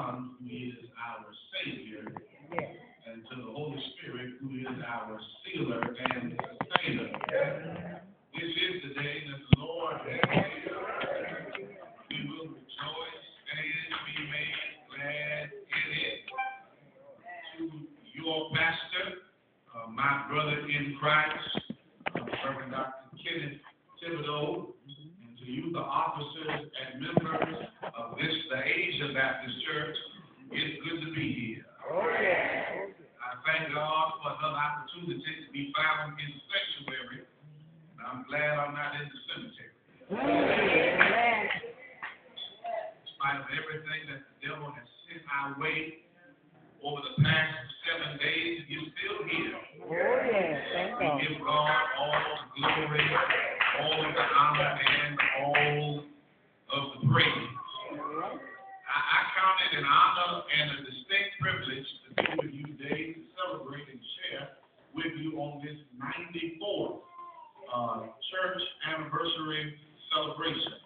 Son, who is our Savior, yes. and to the Holy Spirit, who is our sealer and sustainer. This is the day that the Lord has made. We will rejoice and be made glad in it. To your pastor, uh, my brother in Christ, uh, Reverend Dr. Kenneth Thibodeau, and to you, the officers and members this, the Asia Baptist Church, it's good to be here. I thank God for another opportunity to be found in the sanctuary. And I'm glad I'm not in the cemetery. In spite of everything that the devil has sent our way over the past seven days, you're still here. Oh, yeah. Thank We give God all the glory, all of the honor, and all of the praise. Count an honor and a distinct privilege to be with you today to celebrate and share with you on this 94th uh, church anniversary celebration.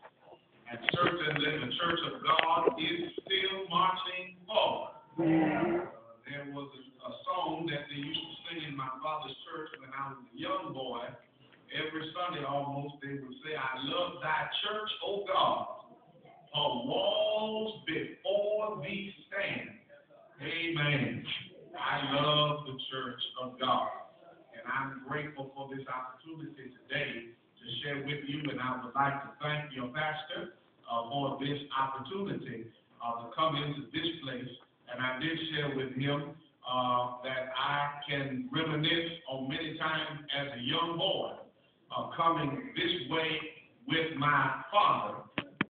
And certainly the Church of God is still marching forward. Uh, there was a, a song that they used to sing in my father's church when I was a young boy. Every Sunday almost they would say, I love thy church, O God her walls stand. I love the church of God. And I'm grateful for this opportunity today to share with you. And I would like to thank your pastor uh, for this opportunity uh, to come into this place. And I did share with him uh, that I can reminisce on many times as a young boy uh, coming this way with my father